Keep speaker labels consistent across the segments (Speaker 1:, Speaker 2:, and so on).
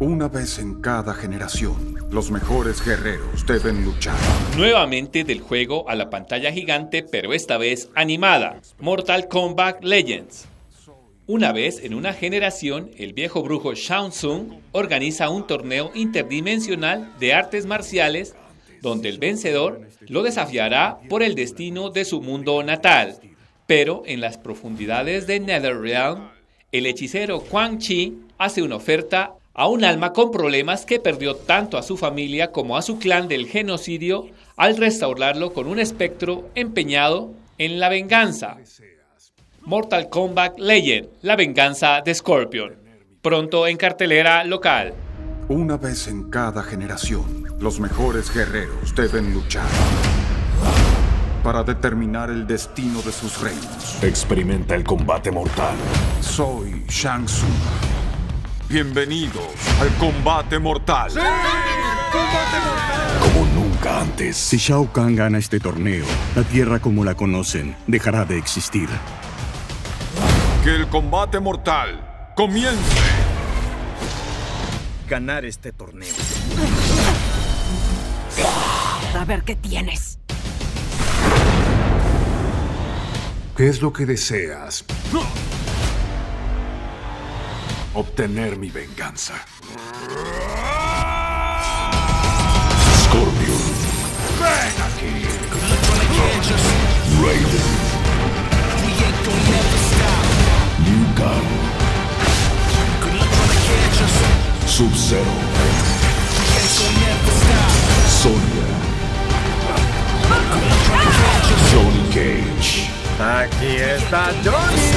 Speaker 1: Una vez en cada generación, los mejores guerreros deben luchar.
Speaker 2: Nuevamente del juego a la pantalla gigante, pero esta vez animada. Mortal Kombat Legends. Una vez en una generación, el viejo brujo Shang Tsung organiza un torneo interdimensional de artes marciales donde el vencedor lo desafiará por el destino de su mundo natal. Pero en las profundidades de Netherrealm, el hechicero Quan Chi hace una oferta a un alma con problemas que perdió tanto a su familia como a su clan del genocidio al restaurarlo con un espectro empeñado en la venganza. Mortal Kombat Legend, la venganza de Scorpion. Pronto en cartelera local.
Speaker 1: Una vez en cada generación, los mejores guerreros deben luchar para determinar el destino de sus reinos.
Speaker 3: Experimenta el combate mortal.
Speaker 1: Soy Shang Tsung. Bienvenidos al combate mortal.
Speaker 3: Como nunca antes.
Speaker 4: Si Shao Kahn gana este torneo, la Tierra como la conocen dejará de existir.
Speaker 1: Que el combate mortal comience.
Speaker 5: Ganar este torneo.
Speaker 6: A ver qué tienes.
Speaker 1: ¿Qué es lo que deseas? Obtener mi venganza.
Speaker 3: Scorpion.
Speaker 1: ¡Ven aquí!
Speaker 3: Raiden. Liu Kang. Sub-Zero. Sonya. Johnny Cage.
Speaker 5: Aquí está Johnny.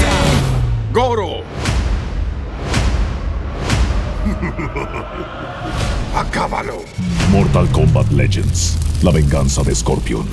Speaker 1: ¡Goro! ¡Acábalo!
Speaker 3: Mortal Kombat Legends. La venganza de Scorpion.